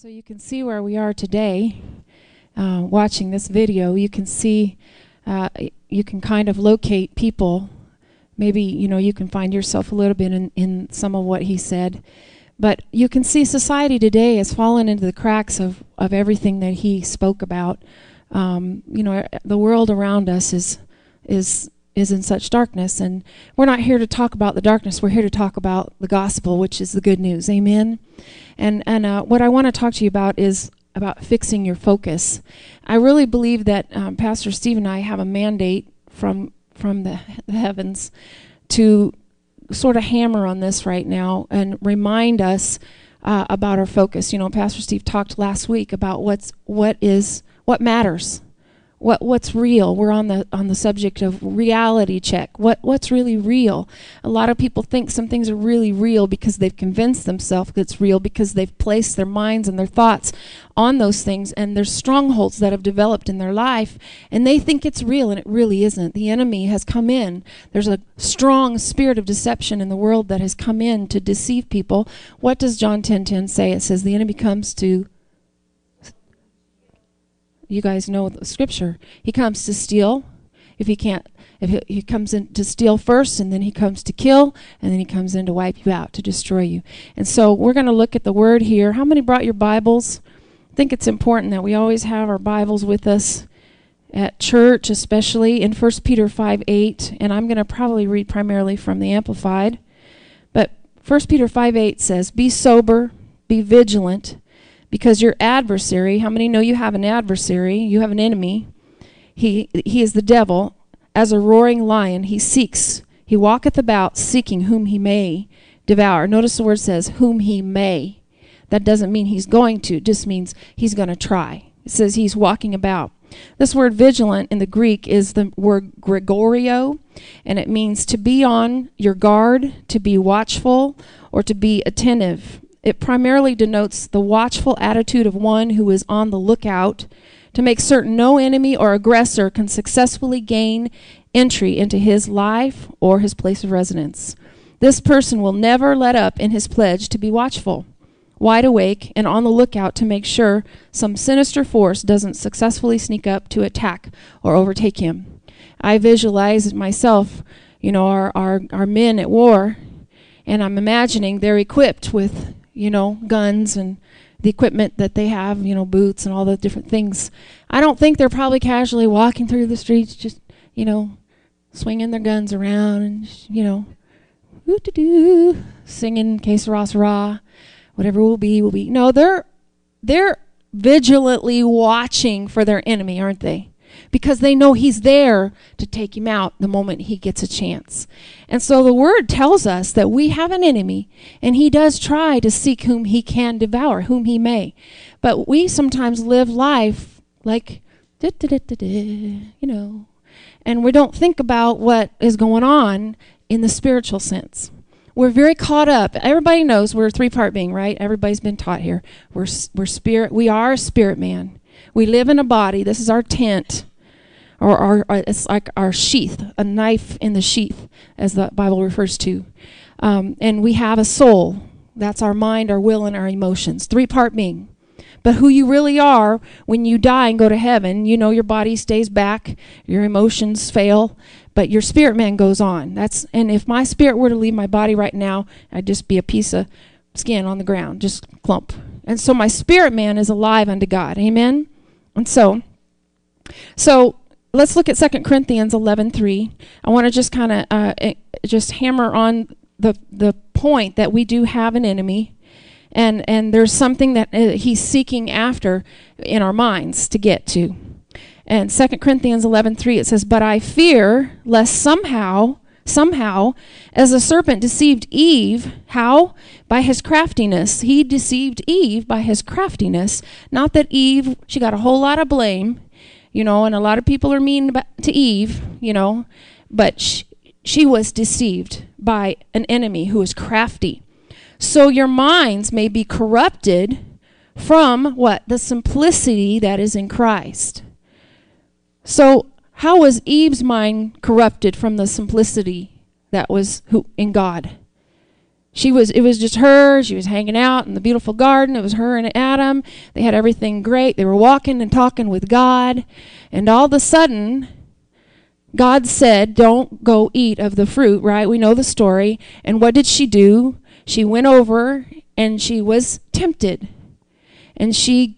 So you can see where we are today. Uh, watching this video, you can see, uh, you can kind of locate people. Maybe you know you can find yourself a little bit in, in some of what he said, but you can see society today has fallen into the cracks of of everything that he spoke about. Um, you know, the world around us is is is in such darkness, and we're not here to talk about the darkness. We're here to talk about the gospel, which is the good news. Amen. And and uh, what I want to talk to you about is about fixing your focus. I really believe that um, Pastor Steve and I have a mandate from from the, the heavens to sort of hammer on this right now and remind us uh, about our focus. You know, Pastor Steve talked last week about what's what is what matters what what's real? We're on the on the subject of reality check. What what's really real? A lot of people think some things are really real because they've convinced themselves that it's real because they've placed their minds and their thoughts on those things and there's strongholds that have developed in their life and they think it's real and it really isn't. The enemy has come in. There's a strong spirit of deception in the world that has come in to deceive people. What does john 10:10 10, 10 say? It says the enemy comes to you guys know the scripture. He comes to steal. If he can't, if he, he comes in to steal first, and then he comes to kill, and then he comes in to wipe you out, to destroy you. And so we're going to look at the word here. How many brought your Bibles? I think it's important that we always have our Bibles with us at church, especially in 1 Peter 5 8. And I'm going to probably read primarily from the Amplified. But 1 Peter 5 8 says, Be sober, be vigilant. Because your adversary, how many know you have an adversary? You have an enemy. He, he is the devil. As a roaring lion, he seeks, he walketh about seeking whom he may devour. Notice the word says, whom he may. That doesn't mean he's going to, it just means he's going to try. It says he's walking about. This word vigilant in the Greek is the word gregoreo, and it means to be on your guard, to be watchful, or to be attentive. It primarily denotes the watchful attitude of one who is on the lookout to make certain no enemy or aggressor can successfully gain entry into his life or his place of residence. This person will never let up in his pledge to be watchful, wide awake, and on the lookout to make sure some sinister force doesn't successfully sneak up to attack or overtake him. I visualize myself, you know, our, our, our men at war, and I'm imagining they're equipped with you know, guns and the equipment that they have, you know, boots and all the different things. I don't think they're probably casually walking through the streets, just, you know, swinging their guns around and, you know, doo singing Que Sera Sera, whatever will be, will be. No, they're, they're vigilantly watching for their enemy, aren't they? Because they know he's there to take him out the moment he gets a chance. And so the word tells us that we have an enemy, and he does try to seek whom he can devour, whom he may. But we sometimes live life like, you know, and we don't think about what is going on in the spiritual sense. We're very caught up. Everybody knows we're a three-part being, right? Everybody's been taught here. We're we're spirit. We are a spirit man. We live in a body. This is our tent or our, our, it's like our sheath, a knife in the sheath, as the Bible refers to. Um, and we have a soul. That's our mind, our will, and our emotions. Three part being. But who you really are when you die and go to heaven, you know your body stays back, your emotions fail, but your spirit man goes on. That's and if my spirit were to leave my body right now, I'd just be a piece of skin on the ground, just clump. And so my spirit man is alive unto God. Amen. And so so let's look at 2 Corinthians 11:3. I want to just kind of uh, just hammer on the the point that we do have an enemy and and there's something that uh, he's seeking after in our minds to get to. And 2 Corinthians 11:3 it says, "But I fear lest somehow somehow as the serpent deceived Eve, how? By his craftiness. He deceived Eve by his craftiness. Not that Eve she got a whole lot of blame you know, and a lot of people are mean to Eve, you know, but she, she was deceived by an enemy who is crafty. So your minds may be corrupted from what? The simplicity that is in Christ. So, how was Eve's mind corrupted from the simplicity that was who, in God? She was it was just her. She was hanging out in the beautiful garden. It was her and Adam. They had everything great. They were walking and talking with God. And all of a sudden, God said, "Don't go eat of the fruit," right? We know the story. And what did she do? She went over and she was tempted. And she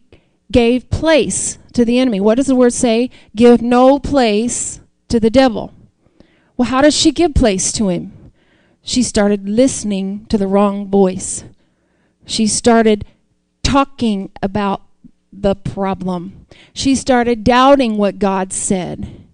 gave place to the enemy. What does the word say? Give no place to the devil. Well, how does she give place to him? She started listening to the wrong voice. She started talking about the problem. She started doubting what God said.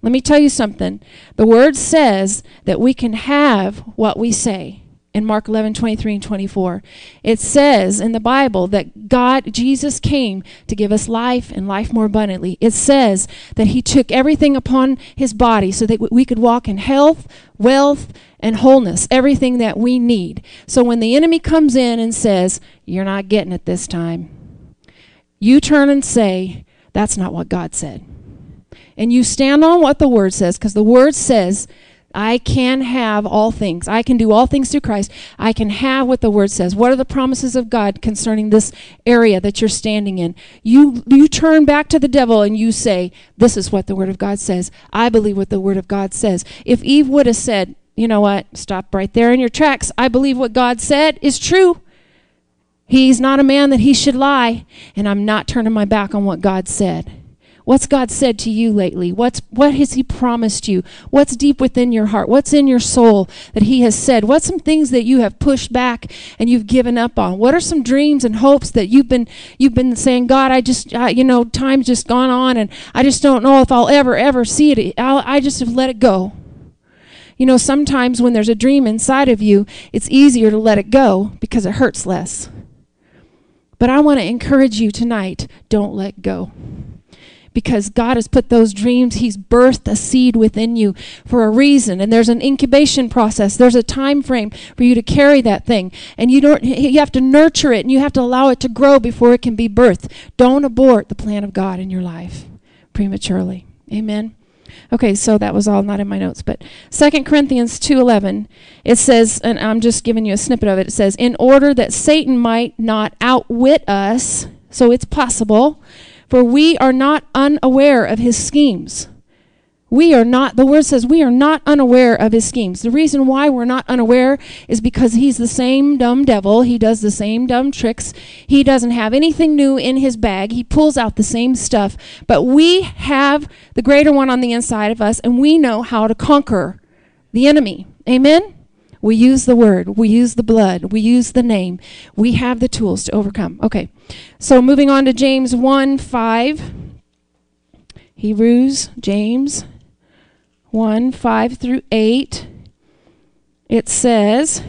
Let me tell you something. The word says that we can have what we say in Mark 11, 23 and 24. It says in the Bible that God, Jesus came to give us life and life more abundantly. It says that he took everything upon his body so that we could walk in health, wealth, and wholeness, everything that we need. So when the enemy comes in and says, You're not getting it this time, you turn and say, That's not what God said. And you stand on what the word says, because the word says I can have all things. I can do all things through Christ. I can have what the word says. What are the promises of God concerning this area that you're standing in? You you turn back to the devil and you say, "This is what the word of God says. I believe what the word of God says." If Eve would have said, "You know what? Stop right there in your tracks. I believe what God said is true." He's not a man that he should lie, and I'm not turning my back on what God said. What's God said to you lately? What's what has he promised you? What's deep within your heart? What's in your soul that he has said? What's some things that you have pushed back and you've given up on? What are some dreams and hopes that you've been you've been saying, God, I just I, you know, time's just gone on and I just don't know if I'll ever ever see it. I'll, I just have let it go. You know, sometimes when there's a dream inside of you, it's easier to let it go because it hurts less. But I want to encourage you tonight, don't let go because God has put those dreams, He's birthed a seed within you for a reason. And there's an incubation process. There's a time frame for you to carry that thing. And you don't you have to nurture it and you have to allow it to grow before it can be birthed. Don't abort the plan of God in your life prematurely. Amen. Okay, so that was all not in my notes, but 2 Corinthians 2:11 it says and I'm just giving you a snippet of it. It says in order that Satan might not outwit us, so it's possible for we are not unaware of his schemes. We are not, the word says, we are not unaware of his schemes. The reason why we're not unaware is because he's the same dumb devil. He does the same dumb tricks. He doesn't have anything new in his bag. He pulls out the same stuff. But we have the greater one on the inside of us, and we know how to conquer the enemy. Amen? We use the word, we use the blood, we use the name. We have the tools to overcome. Okay, so moving on to James 1 5. Hebrews, James 1 5 through 8. It says,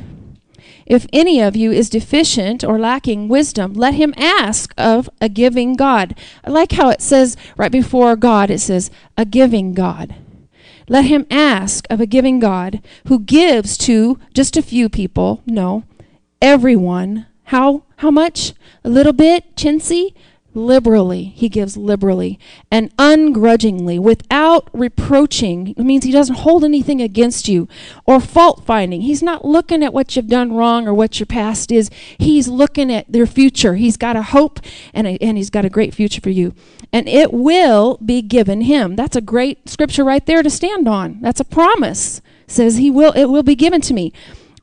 If any of you is deficient or lacking wisdom, let him ask of a giving God. I like how it says right before God, it says, a giving God. Let him ask of a giving God who gives to just a few people, no, everyone. How how much? A little bit, chintzy? Liberally. He gives liberally and ungrudgingly, without reproaching. It means he doesn't hold anything against you or fault finding. He's not looking at what you've done wrong or what your past is. He's looking at your future. He's got a hope and, a, and he's got a great future for you. And it will be given him. That's a great scripture right there to stand on. That's a promise. It says he will it will be given to me.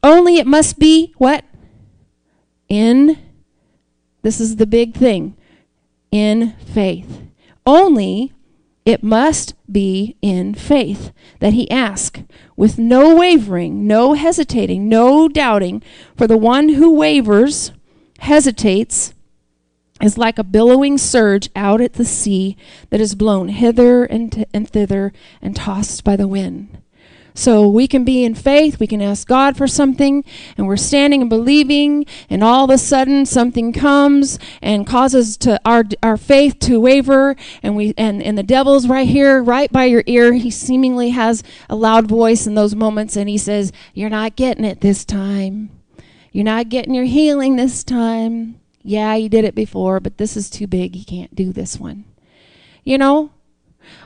Only it must be what? In this is the big thing in faith. Only it must be in faith that he ask, with no wavering, no hesitating, no doubting. For the one who wavers, hesitates, is like a billowing surge out at the sea that is blown hither and, t- and thither and tossed by the wind. So we can be in faith, we can ask God for something, and we're standing and believing, and all of a sudden something comes and causes to our our faith to waver, and we and, and the devil's right here, right by your ear. He seemingly has a loud voice in those moments, and he says, You're not getting it this time. You're not getting your healing this time. Yeah, you did it before, but this is too big. You can't do this one. You know,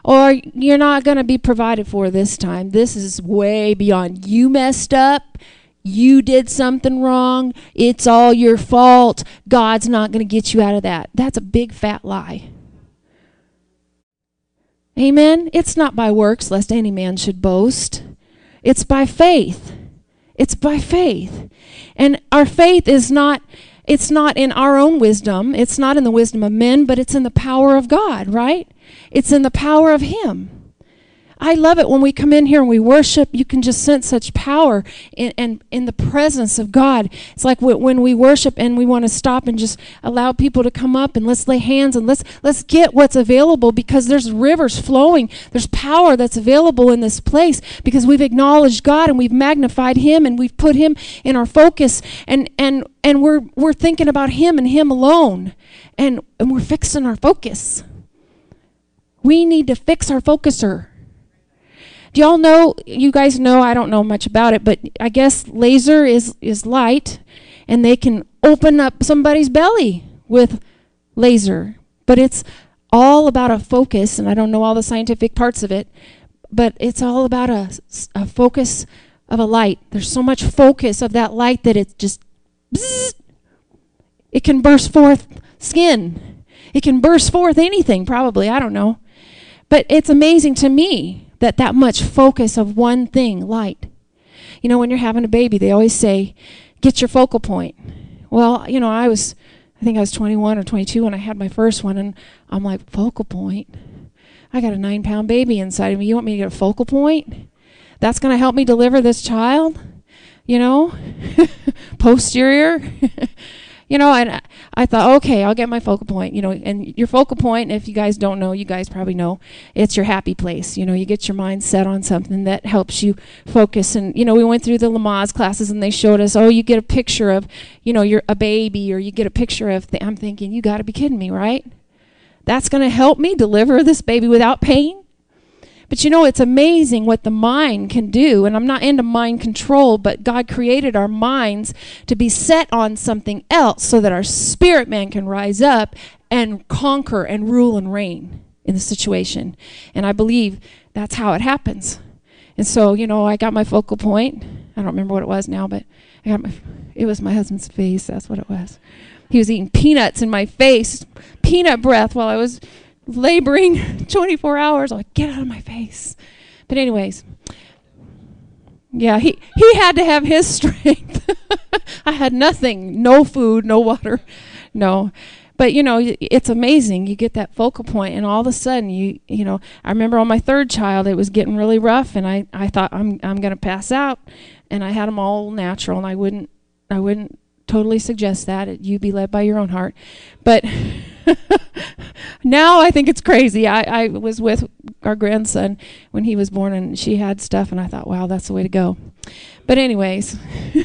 or you're not going to be provided for this time. This is way beyond. You messed up. you did something wrong, it's all your fault, God's not going to get you out of that. That's a big fat lie. Amen. It's not by works, lest any man should boast. It's by faith. It's by faith. And our faith is not it's not in our own wisdom, it's not in the wisdom of men, but it's in the power of God, right? It's in the power of him. I love it when we come in here and we worship. You can just sense such power in, in, in the presence of God. It's like when we worship and we want to stop and just allow people to come up and let's lay hands and let's let's get what's available because there's rivers flowing. There's power that's available in this place because we've acknowledged God and we've magnified Him and we've put Him in our focus and and and we're we're thinking about Him and Him alone and and we're fixing our focus. We need to fix our focuser. Do y'all know? You guys know? I don't know much about it, but I guess laser is is light, and they can open up somebody's belly with laser. But it's all about a focus, and I don't know all the scientific parts of it, but it's all about a, a focus of a light. There's so much focus of that light that it just bzzz, it can burst forth skin. It can burst forth anything, probably. I don't know. But it's amazing to me that that much focus of one thing, light. You know, when you're having a baby, they always say, get your focal point. Well, you know, I was, I think I was 21 or 22 when I had my first one, and I'm like, focal point? I got a nine pound baby inside of me. You want me to get a focal point? That's going to help me deliver this child? You know? Posterior? you know, and I thought, okay, I'll get my focal point, you know, and your focal point, if you guys don't know, you guys probably know, it's your happy place. You know, you get your mind set on something that helps you focus. And, you know, we went through the Lamaze classes and they showed us, oh, you get a picture of, you know, you're a baby or you get a picture of, th- I'm thinking, you got to be kidding me, right? That's going to help me deliver this baby without pain? But you know, it's amazing what the mind can do. And I'm not into mind control, but God created our minds to be set on something else so that our spirit man can rise up and conquer and rule and reign in the situation. And I believe that's how it happens. And so, you know, I got my focal point. I don't remember what it was now, but I got my it was my husband's face. That's what it was. He was eating peanuts in my face, peanut breath while I was laboring 24 hours. I'm like, get out of my face. But, anyways, yeah, he, he had to have his strength. I had nothing no food, no water, no. But you know, it's amazing. You get that focal point, and all of a sudden, you you know. I remember on my third child, it was getting really rough, and I I thought I'm I'm gonna pass out, and I had them all natural, and I wouldn't I wouldn't totally suggest that you be led by your own heart, but now I think it's crazy. I, I was with our grandson when he was born, and she had stuff, and I thought, wow, that's the way to go. But anyways,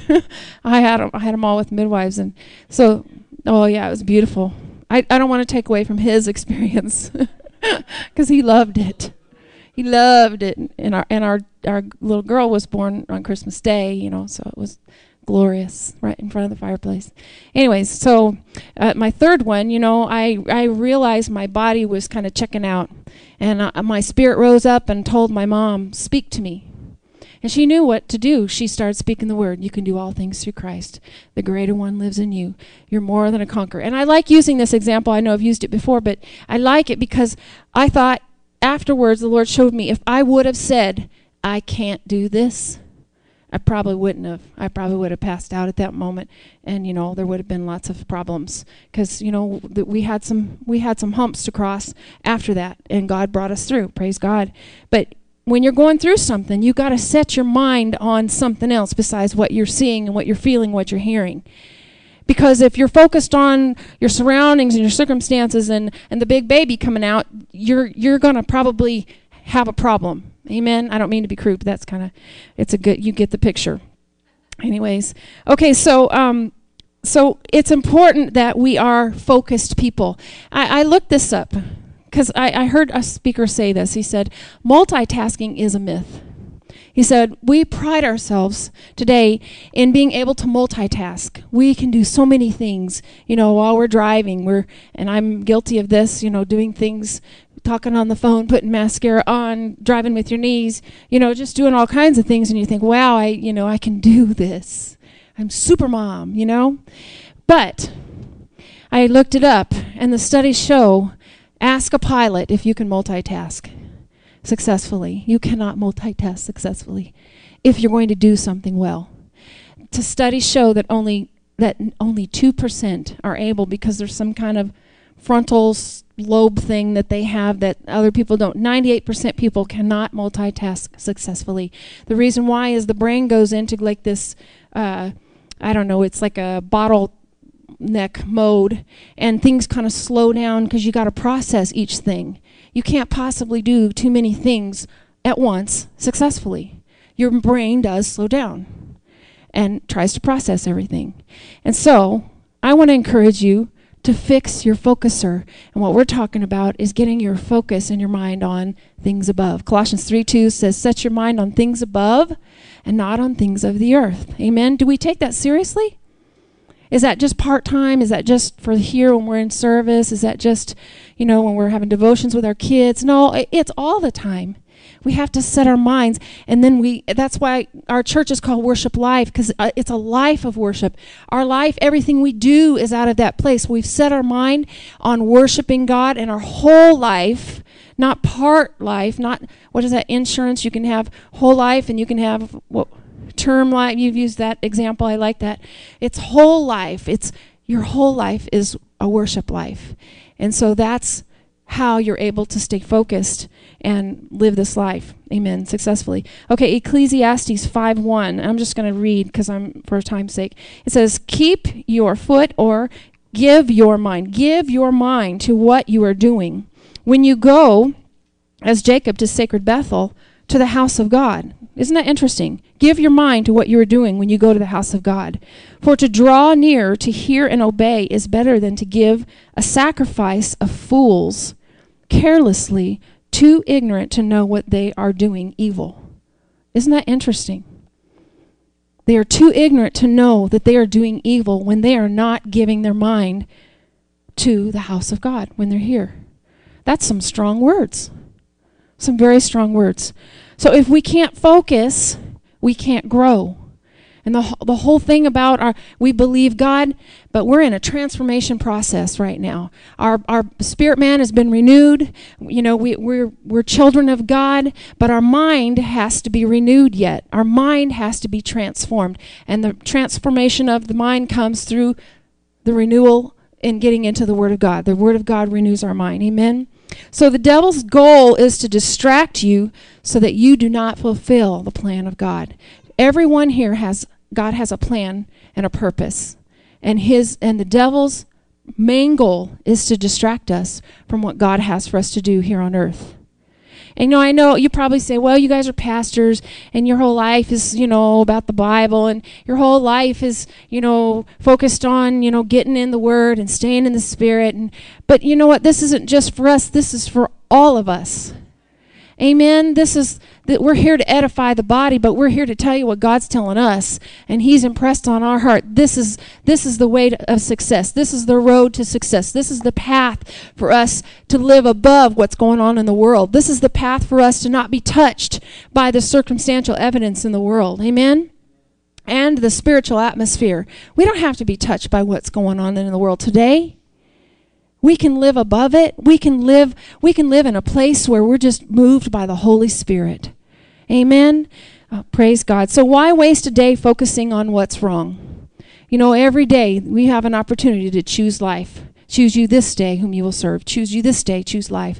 I had I had them all with midwives, and so oh yeah, it was beautiful. I I don't want to take away from his experience because he loved it. He loved it, and our and our our little girl was born on Christmas Day, you know, so it was glorious right in front of the fireplace. Anyways, so uh, my third one, you know, I I realized my body was kind of checking out, and uh, my spirit rose up and told my mom, "Speak to me." And she knew what to do. She started speaking the word. You can do all things through Christ. The greater one lives in you. You're more than a conqueror. And I like using this example. I know I've used it before, but I like it because I thought afterwards the Lord showed me if I would have said, I can't do this, I probably wouldn't have. I probably would have passed out at that moment, and you know there would have been lots of problems because you know we had some we had some humps to cross after that, and God brought us through. Praise God. But when you're going through something, you got to set your mind on something else besides what you're seeing and what you're feeling, what you're hearing. Because if you're focused on your surroundings and your circumstances and, and the big baby coming out, you're you're gonna probably have a problem Amen. I don't mean to be crude, but that's kind of it's a good you get the picture. Anyways, okay, so um, so it's important that we are focused people. I, I looked this up because I, I heard a speaker say this. He said multitasking is a myth. He said, We pride ourselves today in being able to multitask. We can do so many things, you know, while we're driving. We're, and I'm guilty of this, you know, doing things talking on the phone, putting mascara on, driving with your knees, you know, just doing all kinds of things and you think, "Wow, I, you know, I can do this. I'm super mom, you know?" But I looked it up and the studies show ask a pilot if you can multitask successfully. You cannot multitask successfully if you're going to do something well. To studies show that only that only 2% are able because there's some kind of frontal lobe thing that they have that other people don't. 98% people cannot multitask successfully. The reason why is the brain goes into like this uh, I don't know, it's like a bottle neck mode and things kind of slow down because you got to process each thing. You can't possibly do too many things at once successfully. Your brain does slow down and tries to process everything. And so, I want to encourage you to fix your focuser. And what we're talking about is getting your focus and your mind on things above. Colossians 3 2 says, Set your mind on things above and not on things of the earth. Amen. Do we take that seriously? Is that just part time? Is that just for here when we're in service? Is that just, you know, when we're having devotions with our kids? No, it's all the time. We have to set our minds, and then we. That's why our church is called Worship Life, because uh, it's a life of worship. Our life, everything we do, is out of that place. We've set our mind on worshiping God, and our whole life, not part life, not what is that insurance? You can have whole life, and you can have what term life. You've used that example. I like that. It's whole life. It's your whole life is a worship life, and so that's how you're able to stay focused and live this life. Amen. Successfully. Okay, Ecclesiastes 5:1. I'm just going to read cuz I'm for time's sake. It says, "Keep your foot or give your mind. Give your mind to what you are doing. When you go as Jacob to sacred Bethel, to the house of God." Isn't that interesting? Give your mind to what you are doing when you go to the house of God. For to draw near to hear and obey is better than to give a sacrifice of fools carelessly too ignorant to know what they are doing evil. Isn't that interesting? They are too ignorant to know that they are doing evil when they are not giving their mind to the house of God when they're here. That's some strong words. Some very strong words. So if we can't focus, we can't grow. And the, the whole thing about our, we believe God, but we're in a transformation process right now. Our, our spirit man has been renewed. You know, we, we're, we're children of God, but our mind has to be renewed yet. Our mind has to be transformed. And the transformation of the mind comes through the renewal in getting into the Word of God. The Word of God renews our mind. Amen. So the devil's goal is to distract you so that you do not fulfill the plan of God. Everyone here has God has a plan and a purpose. And his and the devil's main goal is to distract us from what God has for us to do here on earth. And you know, I know you probably say, well, you guys are pastors and your whole life is, you know, about the Bible and your whole life is, you know, focused on, you know, getting in the word and staying in the spirit and but you know what? This isn't just for us. This is for all of us. Amen. This is that we're here to edify the body, but we're here to tell you what God's telling us, and He's impressed on our heart. This is this is the way to, of success. This is the road to success. This is the path for us to live above what's going on in the world. This is the path for us to not be touched by the circumstantial evidence in the world. Amen and the spiritual atmosphere. We don't have to be touched by what's going on in the world today. We can live above it. We can live we can live in a place where we're just moved by the Holy Spirit. Amen. Uh, praise God. So why waste a day focusing on what's wrong? You know, every day we have an opportunity to choose life. Choose you this day whom you will serve. Choose you this day, choose life.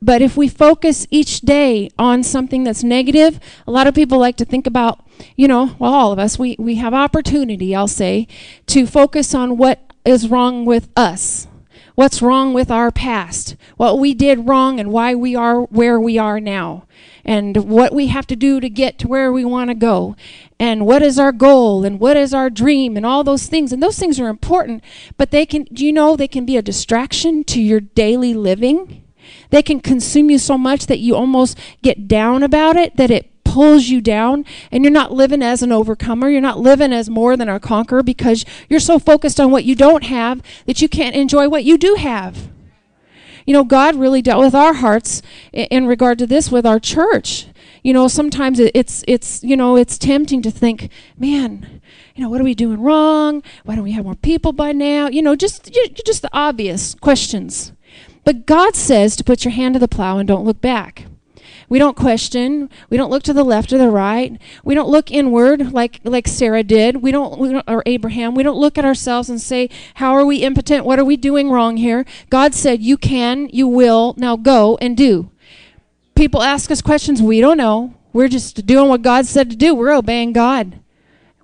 But if we focus each day on something that's negative, a lot of people like to think about, you know, well, all of us, we, we have opportunity, I'll say, to focus on what is wrong with us what's wrong with our past, what we did wrong, and why we are where we are now, and what we have to do to get to where we want to go, and what is our goal, and what is our dream, and all those things. And those things are important, but they can, do you know, they can be a distraction to your daily living? They can consume you so much that you almost get down about it, that it pulls you down and you're not living as an overcomer. You're not living as more than a conqueror because you're so focused on what you don't have that you can't enjoy what you do have. You know, God really dealt with our hearts in, regard to this with our church. You know, sometimes it's it's you know it's tempting to think, man, you know, what are we doing wrong? Why don't we have more people by now? You know, just just the obvious questions. But God says to put your hand to the plow and don't look back. We don't question. We don't look to the left or the right. We don't look inward like like Sarah did. We don't, we don't, or Abraham. We don't look at ourselves and say, "How are we impotent? What are we doing wrong here?" God said, "You can, you will. Now go and do." People ask us questions we don't know. We're just doing what God said to do. We're obeying God.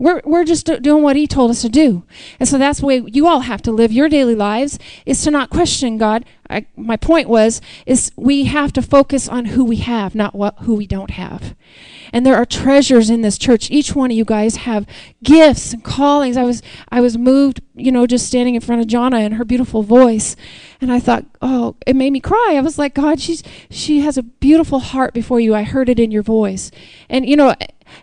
We're, we're just doing what he told us to do. And so that's the way you all have to live your daily lives is to not question God. I, my point was is we have to focus on who we have, not what who we don't have. And there are treasures in this church. Each one of you guys have gifts and callings. I was I was moved, you know, just standing in front of Jonna and her beautiful voice. And I thought, oh, it made me cry. I was like, God, she's she has a beautiful heart before you. I heard it in your voice. And you know,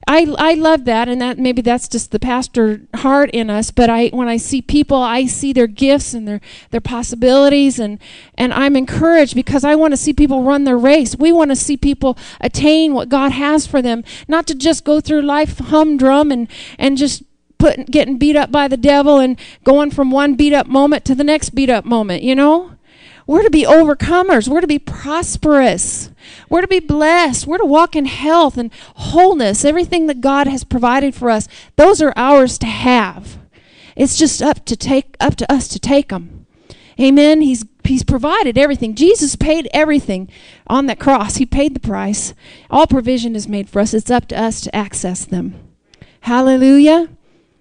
I I love that, and that maybe that's just the pastor heart in us. But I when I see people, I see their gifts and their their possibilities, and and I'm encouraged because I want to see people run their race. We want to see people attain what God has for them, not to just go through life humdrum and and just put getting beat up by the devil and going from one beat up moment to the next beat up moment. You know. We're to be overcomers. We're to be prosperous. We're to be blessed. We're to walk in health and wholeness. Everything that God has provided for us, those are ours to have. It's just up to take up to us to take them. Amen. He's he's provided everything. Jesus paid everything on that cross. He paid the price. All provision is made for us. It's up to us to access them. Hallelujah.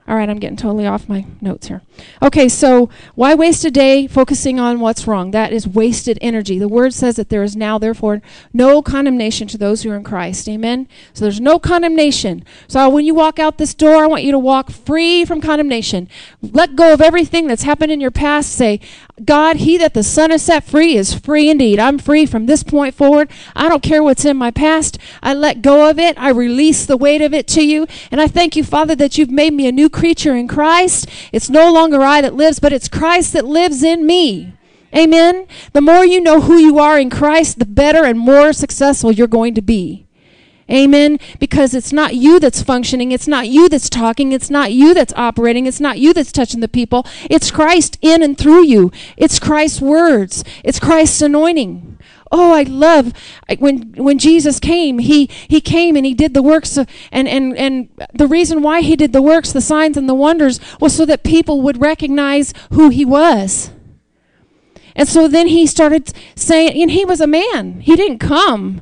All right, I'm getting totally off my notes here. Okay, so why waste a day focusing on what's wrong? That is wasted energy. The word says that there is now, therefore, no condemnation to those who are in Christ. Amen? So there's no condemnation. So when you walk out this door, I want you to walk free from condemnation. Let go of everything that's happened in your past. Say, God, he that the Son has set free is free indeed. I'm free from this point forward. I don't care what's in my past. I let go of it. I release the weight of it to you. And I thank you, Father, that you've made me a new creature in Christ. It's no longer I that lives, but it's Christ that lives in me. Amen. The more you know who you are in Christ, the better and more successful you're going to be. Amen. Because it's not you that's functioning. It's not you that's talking. It's not you that's operating. It's not you that's touching the people. It's Christ in and through you. It's Christ's words. It's Christ's anointing. Oh, I love when when Jesus came. He he came and he did the works, of, and and and the reason why he did the works, the signs and the wonders, was so that people would recognize who he was. And so then he started saying, and he was a man. He didn't come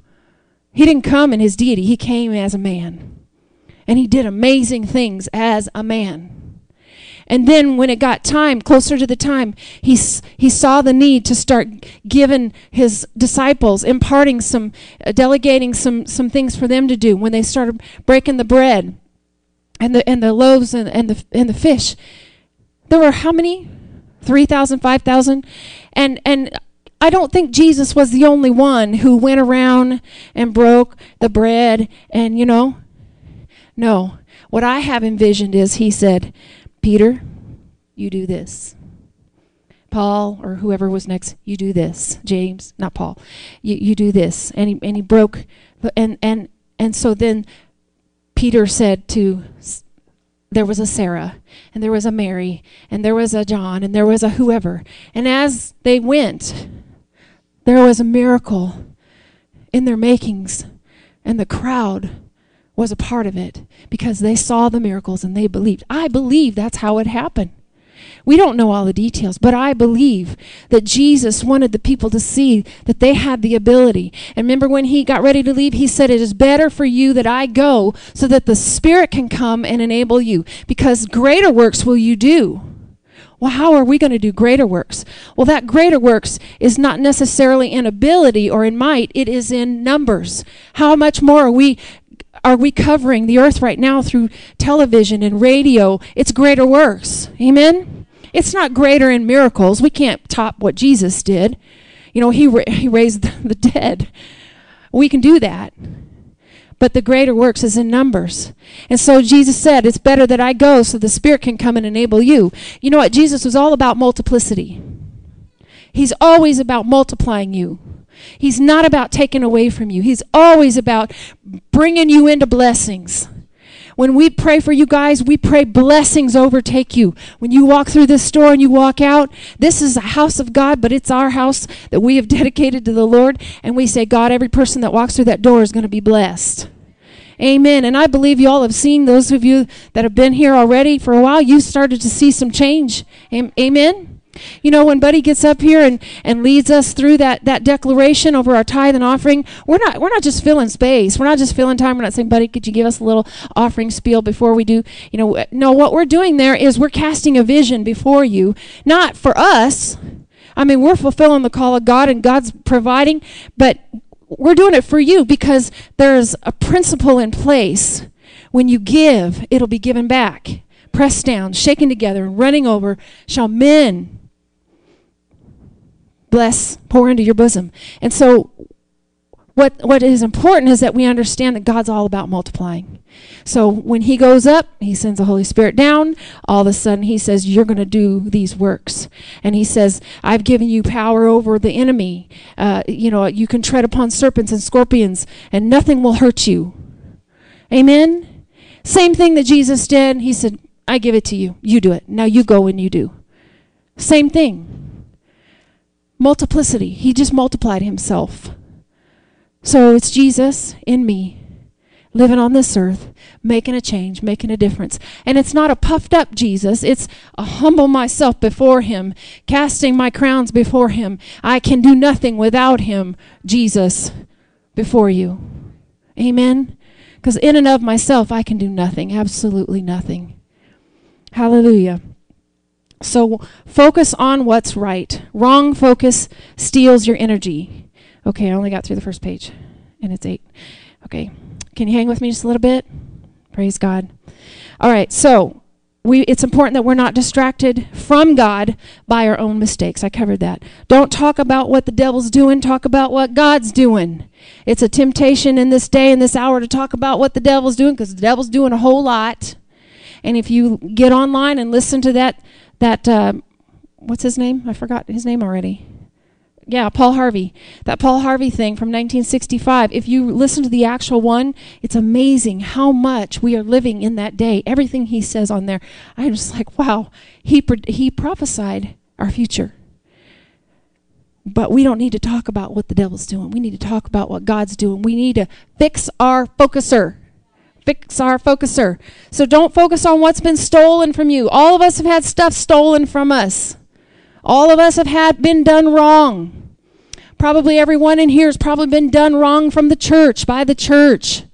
he didn't come in his deity, he came as a man. And he did amazing things as a man. And then when it got time, closer to the time, he, he saw the need to start giving his disciples, imparting some, uh, delegating some, some things for them to do. When they started breaking the bread and the, and the loaves and, and, the, and the fish, there were how many? 3,000, 5,000? And, and I don't think Jesus was the only one who went around and broke the bread and, you know. No. What I have envisioned is he said, Peter, you do this. Paul or whoever was next, you do this. James, not Paul. You you do this. And he and he broke and and and so then Peter said to there was a Sarah, and there was a Mary, and there was a John, and there was a whoever. And as they went, there was a miracle in their makings, and the crowd was a part of it because they saw the miracles and they believed. I believe that's how it happened. We don't know all the details, but I believe that Jesus wanted the people to see that they had the ability. And remember when he got ready to leave, he said, It is better for you that I go so that the Spirit can come and enable you, because greater works will you do. Well, how are we going to do greater works? Well, that greater works is not necessarily in ability or in might, it is in numbers. How much more are we are we covering the earth right now through television and radio? It's greater works. Amen. It's not greater in miracles. We can't top what Jesus did. You know, he ra- he raised the dead. We can do that but the greater works is in numbers. And so Jesus said, It's better that I go so the Spirit can come and enable you. You know what? Jesus was all about multiplicity. He's always about multiplying you. He's not about taking away from you. He's always about bringing you into blessings. When we pray for you guys, we pray blessings overtake you. When you walk through this store and you walk out, this is a house of God, but it's our house that we have dedicated to the Lord. And we say, God, every person that walks through that door is going to be blessed. Amen. And I believe you all have seen, those of you that have been here already for a while, you started to see some change. Amen. You know, when Buddy gets up here and, and leads us through that, that declaration over our tithe and offering, we're not we're not just filling space. We're not just filling time. We're not saying, Buddy, could you give us a little offering spiel before we do, you know, no, what we're doing there is we're casting a vision before you, not for us. I mean, we're fulfilling the call of God and God's providing, but we're doing it for you because there's a principle in place. When you give, it'll be given back. Pressed down, shaken together, and running over, shall men bless, pour into your bosom. And so what what is important is that we understand that God's all about multiplying. So when he goes up, he sends the Holy Spirit down. All of a sudden, he says, "You're going to do these works," and he says, "I've given you power over the enemy. Uh, you know, you can tread upon serpents and scorpions, and nothing will hurt you." Amen. Same thing that Jesus did. He said, "I give it to you. You do it. Now you go and you do." Same thing multiplicity. He just multiplied himself. So it's Jesus in me, living on this earth, making a change, making a difference. And it's not a puffed up Jesus, it's a humble myself before him, casting my crowns before him. I can do nothing without him, Jesus, before you. Amen? Because in and of myself, I can do nothing, absolutely nothing. Hallelujah. So focus on what's right. Wrong focus steals your energy. Okay, I only got through the first page, and it's eight. Okay, can you hang with me just a little bit? Praise God. All right, so we, it's important that we're not distracted from God by our own mistakes. I covered that. Don't talk about what the devil's doing, talk about what God's doing. It's a temptation in this day and this hour to talk about what the devil's doing because the devil's doing a whole lot. And if you get online and listen to that that uh, what's his name? I forgot his name already. Yeah, Paul Harvey. That Paul Harvey thing from 1965. If you listen to the actual one, it's amazing how much we are living in that day. Everything he says on there, I'm just like, wow. He he prophesied our future. But we don't need to talk about what the devil's doing. We need to talk about what God's doing. We need to fix our focuser fix our focuser. So don't focus on what's been stolen from you. All of us have had stuff stolen from us. All of us have had been done wrong. Probably everyone in here has probably been done wrong from the church, by the church.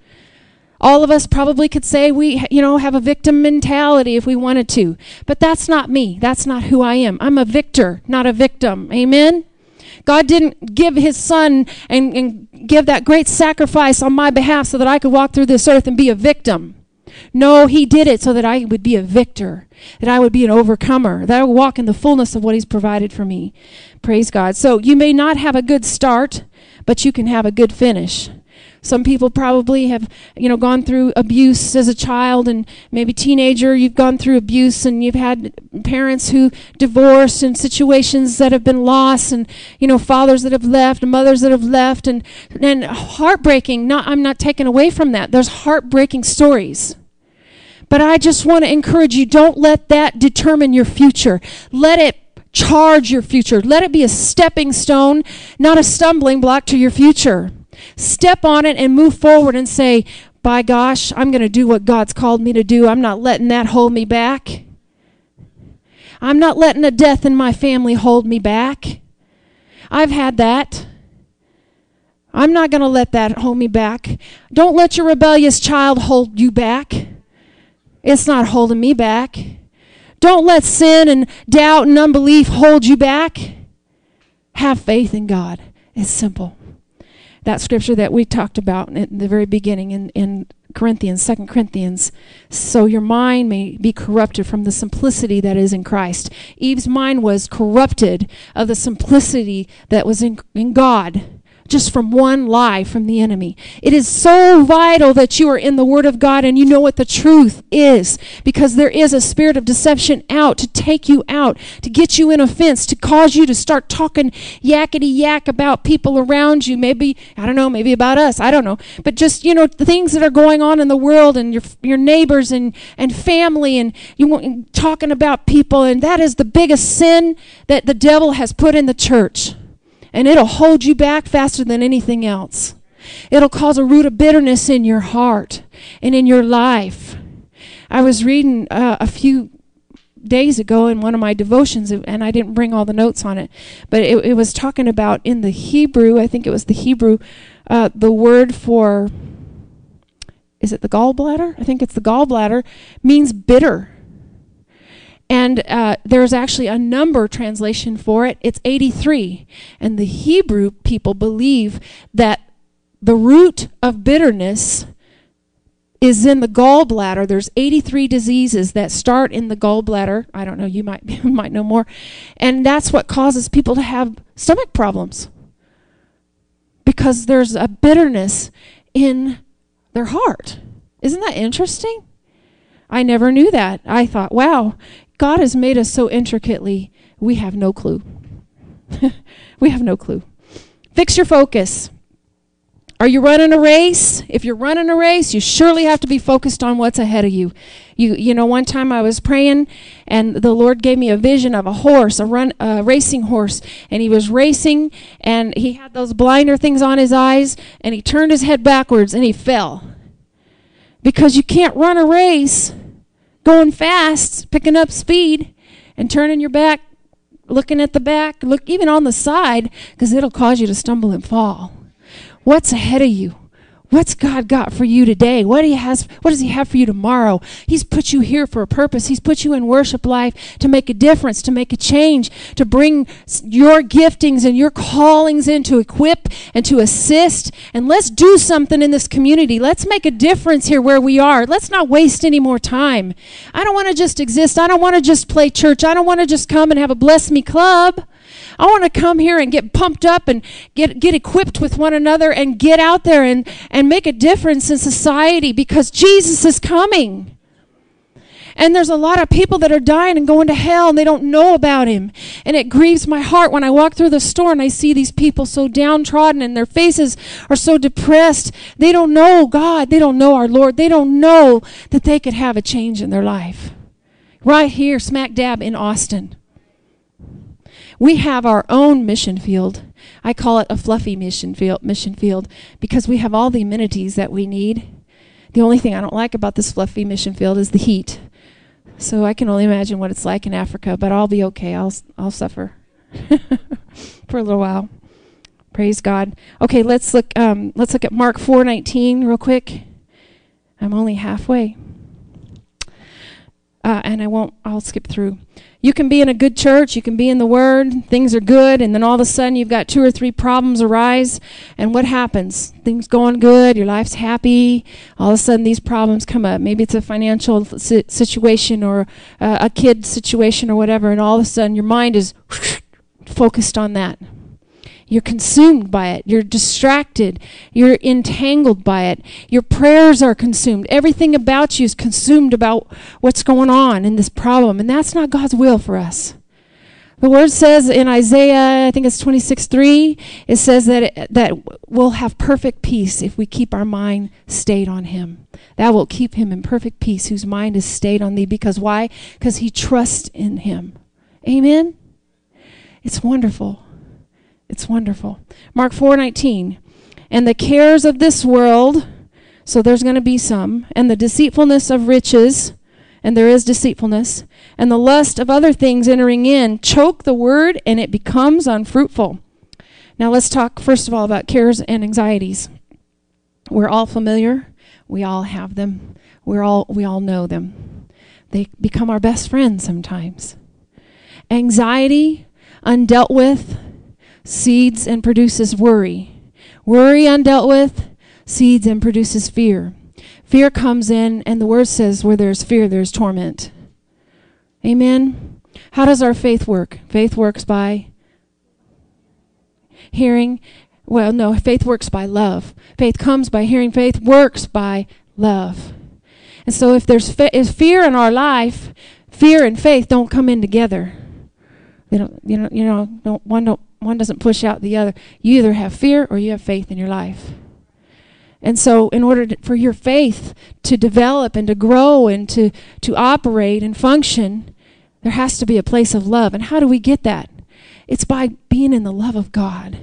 All of us probably could say we, you know, have a victim mentality if we wanted to. But that's not me. That's not who I am. I'm a victor, not a victim. Amen? God didn't give his son and, and give that great sacrifice on my behalf so that I could walk through this earth and be a victim. No, he did it so that I would be a victor, that I would be an overcomer, that I would walk in the fullness of what he's provided for me. Praise God. So you may not have a good start, but you can have a good finish. Some people probably have, you know, gone through abuse as a child and maybe teenager, you've gone through abuse and you've had parents who divorced and situations that have been lost and, you know, fathers that have left and mothers that have left and and heartbreaking. Not I'm not taken away from that. There's heartbreaking stories. But I just want to encourage you don't let that determine your future. Let it charge your future. Let it be a stepping stone, not a stumbling block to your future. Step on it and move forward and say, by gosh, I'm going to do what God's called me to do. I'm not letting that hold me back. I'm not letting a death in my family hold me back. I've had that. I'm not going to let that hold me back. Don't let your rebellious child hold you back. It's not holding me back. Don't let sin and doubt and unbelief hold you back. Have faith in God. It's simple that scripture that we talked about at the very beginning in, in Corinthians, Second Corinthians, so your mind may be corrupted from the simplicity that is in Christ. Eve's mind was corrupted of the simplicity that was in, in God just from one lie from the enemy. It is so vital that you are in the Word of God and you know what the truth is because there is a spirit of deception out to take you out, to get you in offense, to cause you to start talking yakety yak about people around you. Maybe, I don't know, maybe about us, I don't know. But just, you know, the things that are going on in the world and your, your neighbors and, and family and you talking about people. And that is the biggest sin that the devil has put in the church and it'll hold you back faster than anything else. It'll cause a root of bitterness in your heart and in your life. I was reading uh, a few days ago in one of my devotions, and I didn't bring all the notes on it, but it, it was talking about in the Hebrew, I think it was the Hebrew, uh, the word for, is it the gallbladder? I think it's the gallbladder, means bitter. And uh, there's actually a number translation for it. It's 83. And the Hebrew people believe that the root of bitterness is in the gallbladder. There's 83 diseases that start in the gallbladder. I don't know, you might you might know more. And that's what causes people to have stomach problems. Because there's a bitterness in their heart. Isn't that interesting? I never knew that. I thought, wow, God has made us so intricately, we have no clue. we have no clue. Fix your focus. Are you running a race? If you're running a race, you surely have to be focused on what's ahead of you. You you know, one time I was praying and the Lord gave me a vision of a horse, a run a racing horse, and he was racing and he had those blinder things on his eyes and he turned his head backwards and he fell. Because you can't run a race going fast, picking up speed, and turning your back, looking at the back, look even on the side, because it'll cause you to stumble and fall. What's ahead of you? What's God got for you today? What he has what does he have for you tomorrow? He's put you here for a purpose. He's put you in worship life to make a difference, to make a change, to bring your giftings and your callings in to equip and to assist. And let's do something in this community. Let's make a difference here where we are. Let's not waste any more time. I don't want to just exist. I don't want to just play church. I don't want to just come and have a bless me club. I want to come here and get pumped up and get, get equipped with one another and get out there and, and make a difference in society because Jesus is coming. And there's a lot of people that are dying and going to hell and they don't know about him. And it grieves my heart when I walk through the store and I see these people so downtrodden and their faces are so depressed. They don't know God. They don't know our Lord. They don't know that they could have a change in their life. Right here, smack dab in Austin. We have our own mission field. I call it a fluffy mission field, mission field because we have all the amenities that we need. The only thing I don't like about this fluffy mission field is the heat. So I can only imagine what it's like in Africa, but I'll be okay. I'll I'll suffer for a little while. Praise God. Okay, let's look um, let's look at Mark 4:19 real quick. I'm only halfway. Uh, and I won't I'll skip through. You can be in a good church, you can be in the Word, things are good, and then all of a sudden you've got two or three problems arise, and what happens? Things going good, your life's happy, all of a sudden these problems come up. Maybe it's a financial si- situation or uh, a kid situation or whatever, and all of a sudden your mind is focused on that. You're consumed by it. You're distracted. You're entangled by it. Your prayers are consumed. Everything about you is consumed about what's going on in this problem. And that's not God's will for us. The word says in Isaiah, I think it's 26 3, it says that, it, that we'll have perfect peace if we keep our mind stayed on Him. That will keep him in perfect peace whose mind is stayed on thee. Because why? Because he trusts in Him. Amen? It's wonderful. It's wonderful. Mark 4:19. And the cares of this world, so there's going to be some, and the deceitfulness of riches, and there is deceitfulness, and the lust of other things entering in choke the word and it becomes unfruitful. Now let's talk first of all about cares and anxieties. We're all familiar. We all have them. We're all we all know them. They become our best friends sometimes. Anxiety, undealt with, seeds and produces worry. Worry undealt with seeds and produces fear. Fear comes in, and the word says, where there's fear, there's torment. Amen. How does our faith work? Faith works by hearing. Well, no, faith works by love. Faith comes by hearing, faith works by love. And so if there's fe- if fear in our life, fear and faith don't come in together. They don't, you know, you know, don't, one don't one doesn't push out the other. You either have fear or you have faith in your life. And so, in order to, for your faith to develop and to grow and to, to operate and function, there has to be a place of love. And how do we get that? It's by being in the love of God.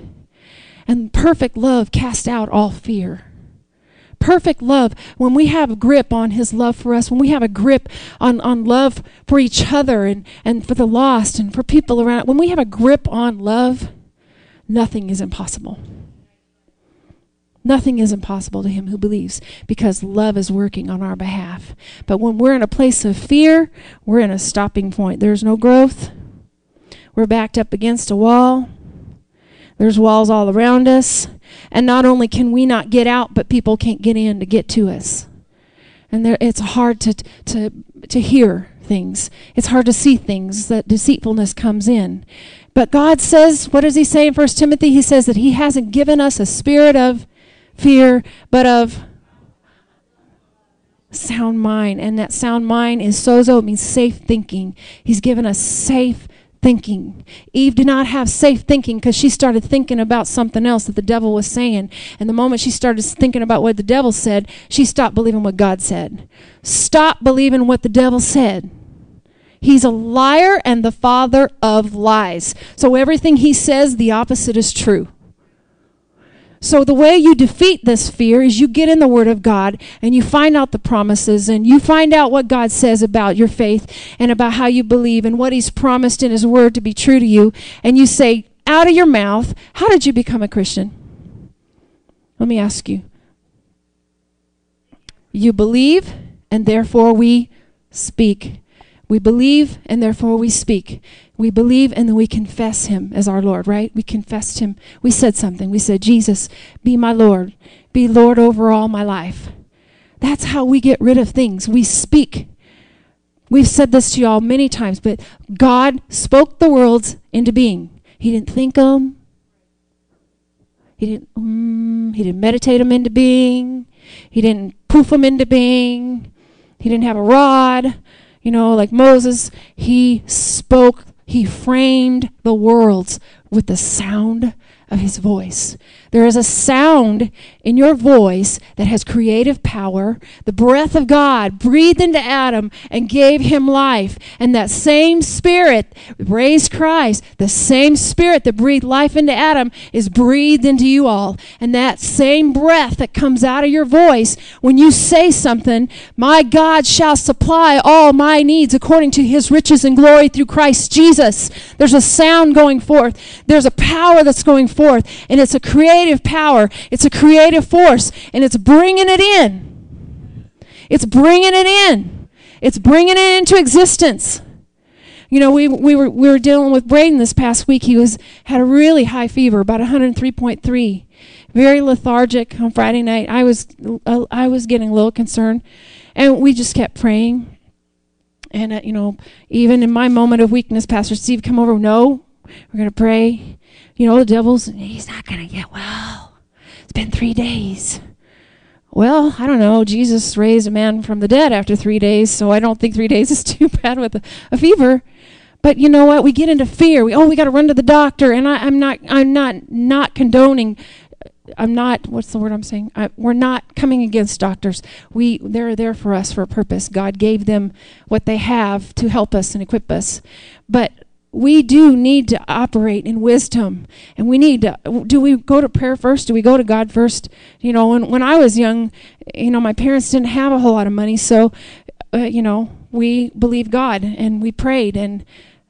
And perfect love casts out all fear. Perfect love, when we have a grip on His love for us, when we have a grip on, on love for each other and, and for the lost and for people around, when we have a grip on love, nothing is impossible. Nothing is impossible to him who believes because love is working on our behalf. But when we're in a place of fear, we're in a stopping point. There's no growth. We're backed up against a wall. There's walls all around us. And not only can we not get out, but people can't get in to get to us. And there, it's hard to, to, to hear things. It's hard to see things that deceitfulness comes in. But God says, what does he say in 1 Timothy? He says that he hasn't given us a spirit of fear, but of sound mind. And that sound mind is sozo, it means safe thinking. He's given us safe thinking. Eve did not have safe thinking because she started thinking about something else that the devil was saying. And the moment she started thinking about what the devil said, she stopped believing what God said. Stop believing what the devil said. He's a liar and the father of lies. So everything he says, the opposite is true. So, the way you defeat this fear is you get in the Word of God and you find out the promises and you find out what God says about your faith and about how you believe and what He's promised in His Word to be true to you. And you say out of your mouth, How did you become a Christian? Let me ask you. You believe, and therefore we speak. We believe, and therefore we speak. We believe, and then we confess Him as our Lord, right? We confessed Him. We said something. We said, Jesus, be my Lord. Be Lord over all my life. That's how we get rid of things. We speak. We've said this to y'all many times, but God spoke the worlds into being. He didn't think them. He didn't. Mm, he didn't meditate them into being. He didn't poof them into being. He didn't have a rod. You know, like Moses, he spoke, he framed the worlds with the sound of his voice. There is a sound in your voice that has creative power. The breath of God breathed into Adam and gave him life. And that same spirit raised Christ, the same spirit that breathed life into Adam, is breathed into you all. And that same breath that comes out of your voice when you say something, my God shall supply all my needs according to his riches and glory through Christ Jesus. There's a sound going forth, there's a power that's going forth, and it's a creative power, it's a creative force, and it's bringing it in. It's bringing it in. It's bringing it into existence. You know, we, we, were, we were dealing with Braden this past week. He was had a really high fever, about 103.3, very lethargic on Friday night. I was uh, I was getting a little concerned, and we just kept praying. And uh, you know, even in my moment of weakness, Pastor Steve come over. No, we're gonna pray. You know, the devil's he's not gonna get well. It's been three days. Well, I don't know. Jesus raised a man from the dead after three days, so I don't think three days is too bad with a, a fever. But you know what? We get into fear. We oh, we got to run to the doctor, and I, I'm not. I'm not not condoning. Uh, I'm not. What's the word I'm saying? I, we're not coming against doctors. We they're there for us for a purpose. God gave them what they have to help us and equip us. But we do need to operate in wisdom. And we need to do we go to prayer first? Do we go to god first? You know when, when i was young you know my parents didn't have a whole lot of money. So uh, you know we believed god and we prayed and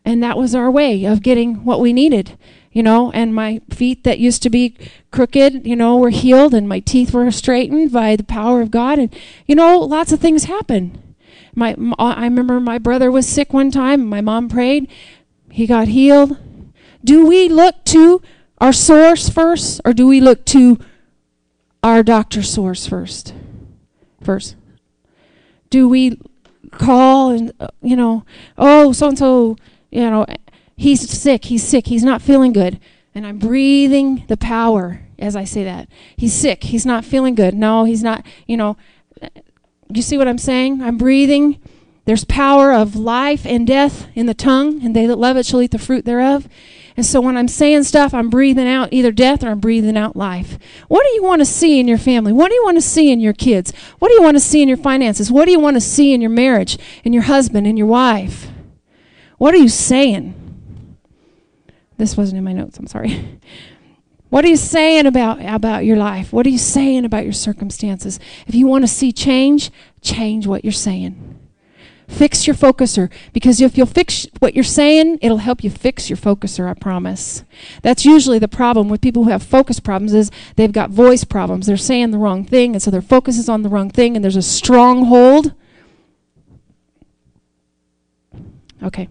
and that was our way of getting what we needed you know. And my feet that used to be crooked you know were healed and my teeth were straightened by the power of god. And you know lots of things happen. My i remember my brother was sick one time. My mom prayed he got healed. Do we look to our source first, or do we look to our doctor source first? First. Do we call and, uh, you know, oh, so and so, you know, he's sick, he's sick, he's not feeling good. And I'm breathing the power as I say that. He's sick. He's not feeling good. No, he's not, you know. You see what I'm saying? I'm breathing. There's power of life and death in the tongue, and they that love it shall eat the fruit thereof. And so when I'm saying stuff, I'm breathing out either death or I'm breathing out life. What do you want to see in your family? What do you want to see in your kids? What do you want to see in your finances? What do you want to see in your marriage, in your husband, in your wife? What are you saying? This wasn't in my notes, I'm sorry. What are you saying about, about your life? What are you saying about your circumstances? If you want to see change, change what you're saying. Fix your focuser because if you'll fix what you're saying, it'll help you fix your focuser, I promise. That's usually the problem with people who have focus problems is they've got voice problems. They're saying the wrong thing and so their focus is on the wrong thing and there's a stronghold. Okay.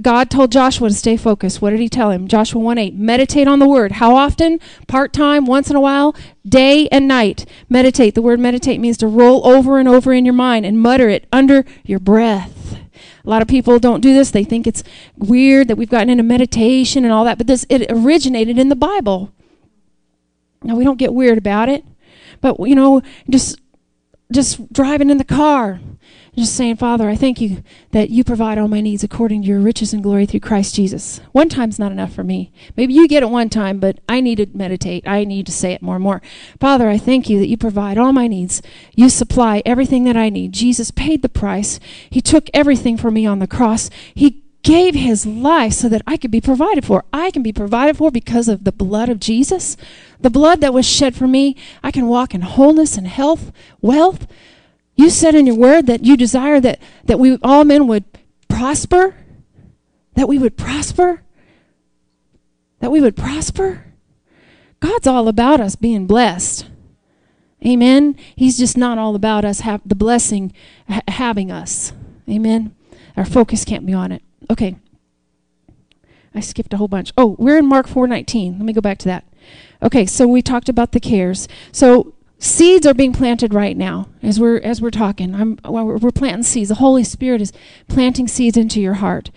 God told Joshua to stay focused. What did he tell him? Joshua 1 8. Meditate on the word. How often? Part time, once in a while, day and night. Meditate. The word meditate means to roll over and over in your mind and mutter it under your breath. A lot of people don't do this. They think it's weird that we've gotten into meditation and all that, but this it originated in the Bible. Now we don't get weird about it, but you know, just just driving in the car just saying, Father, I thank you that you provide all my needs according to your riches and glory through Christ Jesus. One time's not enough for me. Maybe you get it one time, but I need to meditate. I need to say it more and more. Father, I thank you that you provide all my needs. You supply everything that I need. Jesus paid the price. He took everything for me on the cross. He gave his life so that I could be provided for. I can be provided for because of the blood of Jesus. The blood that was shed for me. I can walk in wholeness and health, wealth. You said in your word that you desire that, that we all men would prosper, that we would prosper, that we would prosper. God's all about us being blessed. Amen. He's just not all about us have the blessing ha- having us. Amen. Our focus can't be on it. Okay. I skipped a whole bunch. Oh, we're in Mark 4:19. Let me go back to that. Okay, so we talked about the cares. So seeds are being planted right now as we're as we're talking I'm, we're planting seeds the holy spirit is planting seeds into your heart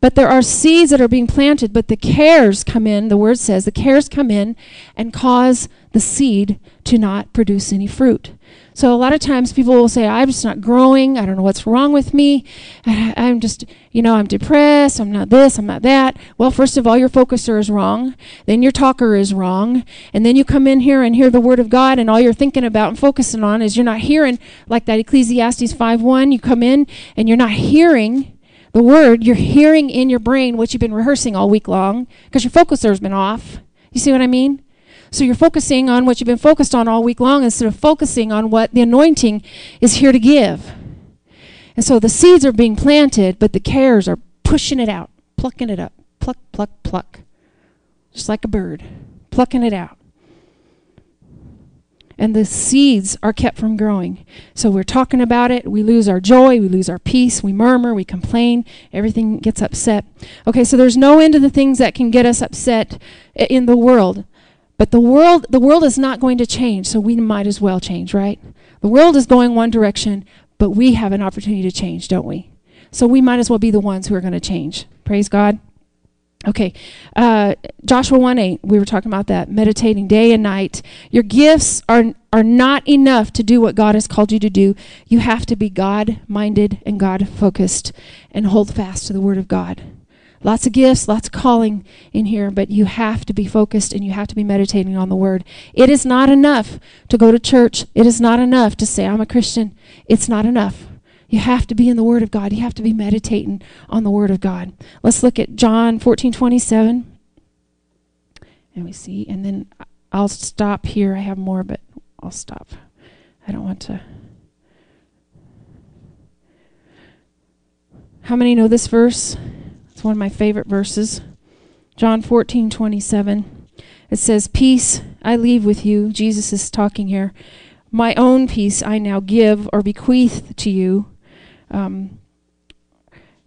but there are seeds that are being planted but the cares come in the word says the cares come in and cause the seed to not produce any fruit so a lot of times people will say, I'm just not growing. I don't know what's wrong with me. I'm just, you know, I'm depressed. I'm not this. I'm not that. Well, first of all, your focuser is wrong. Then your talker is wrong. And then you come in here and hear the word of God, and all you're thinking about and focusing on is you're not hearing, like that Ecclesiastes 5.1. You come in and you're not hearing the word. You're hearing in your brain what you've been rehearsing all week long because your focuser's been off. You see what I mean? So you're focusing on what you've been focused on all week long instead of focusing on what the anointing is here to give. And so the seeds are being planted, but the cares are pushing it out, plucking it up. Pluck, pluck, pluck. Just like a bird, plucking it out. And the seeds are kept from growing. So we're talking about it. We lose our joy. We lose our peace. We murmur. We complain. Everything gets upset. Okay, so there's no end to the things that can get us upset in the world. But the world, the world is not going to change, so we might as well change, right? The world is going one direction, but we have an opportunity to change, don't we? So we might as well be the ones who are going to change. Praise God. Okay, uh, Joshua 1 8, we were talking about that, meditating day and night. Your gifts are, are not enough to do what God has called you to do. You have to be God minded and God focused and hold fast to the Word of God. Lots of gifts, lots of calling in here, but you have to be focused and you have to be meditating on the word. It is not enough to go to church. It is not enough to say, I'm a Christian. It's not enough. You have to be in the Word of God. You have to be meditating on the Word of God. Let's look at John 14 27. And we see, and then I'll stop here. I have more, but I'll stop. I don't want to. How many know this verse? It's one of my favorite verses. John 14, 27. It says, Peace I leave with you. Jesus is talking here. My own peace I now give or bequeath to you. Um,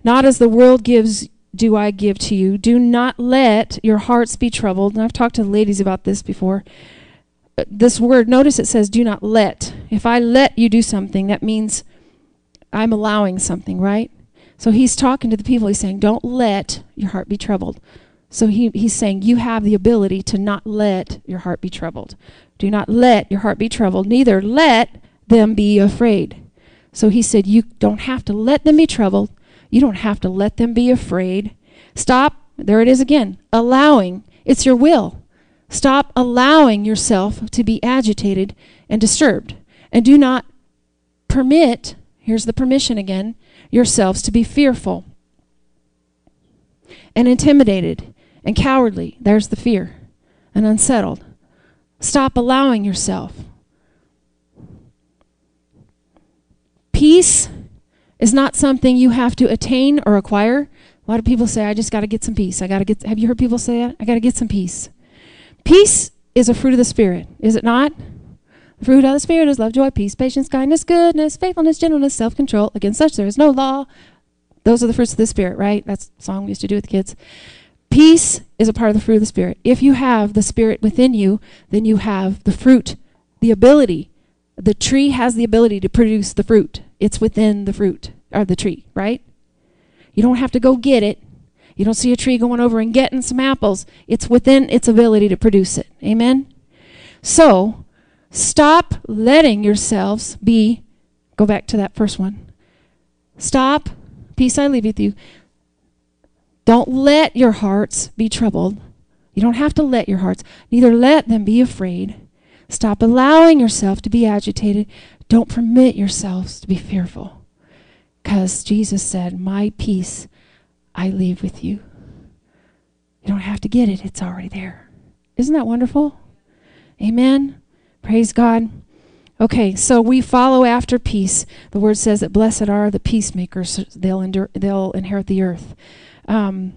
not as the world gives, do I give to you. Do not let your hearts be troubled. And I've talked to ladies about this before. Uh, this word, notice it says, do not let. If I let you do something, that means I'm allowing something, right? So he's talking to the people. He's saying, Don't let your heart be troubled. So he, he's saying you have the ability to not let your heart be troubled. Do not let your heart be troubled, neither let them be afraid. So he said, You don't have to let them be troubled. You don't have to let them be afraid. Stop. There it is again. Allowing. It's your will. Stop allowing yourself to be agitated and disturbed. And do not permit, here's the permission again, yourselves to be fearful and intimidated and cowardly. There's the fear. And unsettled. Stop allowing yourself. Peace is not something you have to attain or acquire. A lot of people say, I just got to get some peace. I got to get, have you heard people say that? I got to get some peace. Peace is a fruit of the Spirit, is it not? The fruit of the Spirit is love, joy, peace, patience, kindness, goodness, faithfulness, gentleness, self control. Against such there is no law. Those are the fruits of the Spirit, right? That's a song we used to do with the kids. Peace is a part of the fruit of the Spirit. If you have the Spirit within you, then you have the fruit, the ability. The tree has the ability to produce the fruit. It's within the fruit, or the tree, right? You don't have to go get it. You don't see a tree going over and getting some apples. It's within its ability to produce it. Amen? So, stop letting yourselves be, go back to that first one. Stop, peace I leave with you. Don't let your hearts be troubled. You don't have to let your hearts, neither let them be afraid. Stop allowing yourself to be agitated. Don't permit yourselves to be fearful. Because Jesus said, My peace I leave with you. You don't have to get it, it's already there. Isn't that wonderful? Amen. Praise God. Okay, so we follow after peace. The word says that blessed are the peacemakers; they'll endure, they'll inherit the earth. Um,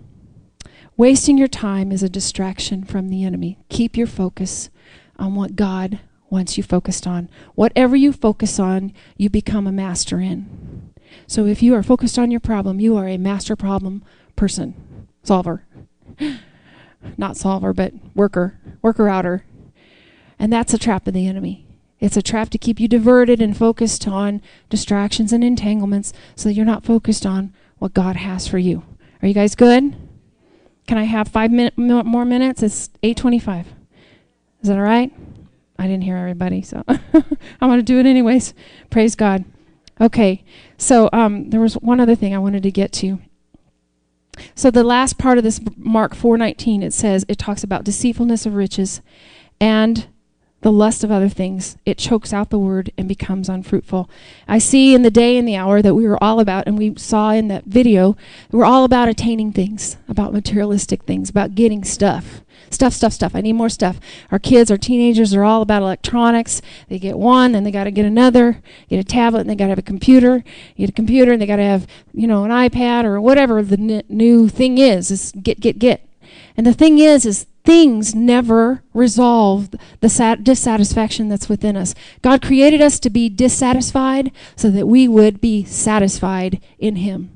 wasting your time is a distraction from the enemy. Keep your focus on what God wants you focused on. Whatever you focus on, you become a master in. So if you are focused on your problem, you are a master problem person, solver. Not solver, but worker, worker outer. And that's a trap of the enemy. It's a trap to keep you diverted and focused on distractions and entanglements so that you're not focused on what God has for you. Are you guys good? Can I have five min- more minutes? It's 825. Is that all right? I didn't hear everybody, so I want to do it anyways. Praise God. Okay, so um, there was one other thing I wanted to get to. So the last part of this Mark 4:19 it says it talks about deceitfulness of riches and the lust of other things. It chokes out the word and becomes unfruitful. I see in the day and the hour that we were all about, and we saw in that video, we're all about attaining things, about materialistic things, about getting stuff. Stuff, stuff, stuff. I need more stuff. Our kids, our teenagers are all about electronics. They get one, then they got to get another, get a tablet, and they got to have a computer. Get a computer, and they got to have, you know, an iPad or whatever the n- new thing is. Is get, get, get. And the thing is, is things never resolve the sat- dissatisfaction that's within us. God created us to be dissatisfied so that we would be satisfied in Him.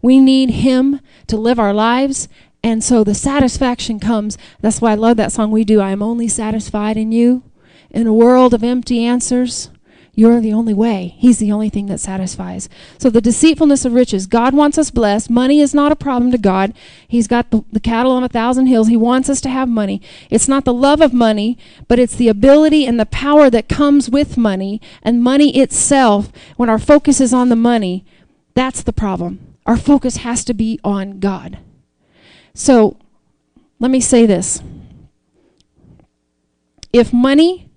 We need Him to live our lives, and so the satisfaction comes. That's why I love that song we do I am only satisfied in you. In a world of empty answers, you're the only way. He's the only thing that satisfies. So, the deceitfulness of riches. God wants us blessed. Money is not a problem to God. He's got the, the, cattle on a thousand hills. He wants us to have money. It's not the love of money, but it's the ability and the power that comes with money and money itself. When our focus is on the money, that's the problem. Our focus has to be on God. So, let me say this. If money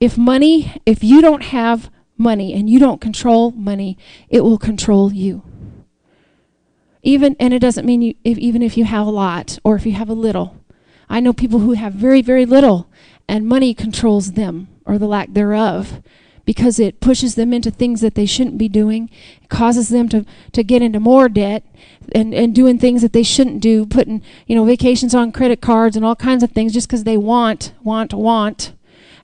if money, if you don't have money and you don't control money, it will control you. Even and it doesn't mean you if, even if you have a lot or if you have a little. I know people who have very very little and money controls them or the lack thereof because it pushes them into things that they shouldn't be doing. It causes them to, to get into more debt and, and doing things that they shouldn't do, putting, you know, vacations on credit cards and all kinds of things just because they want, want, want.